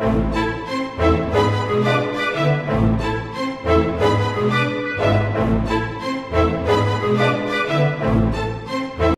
Thank you.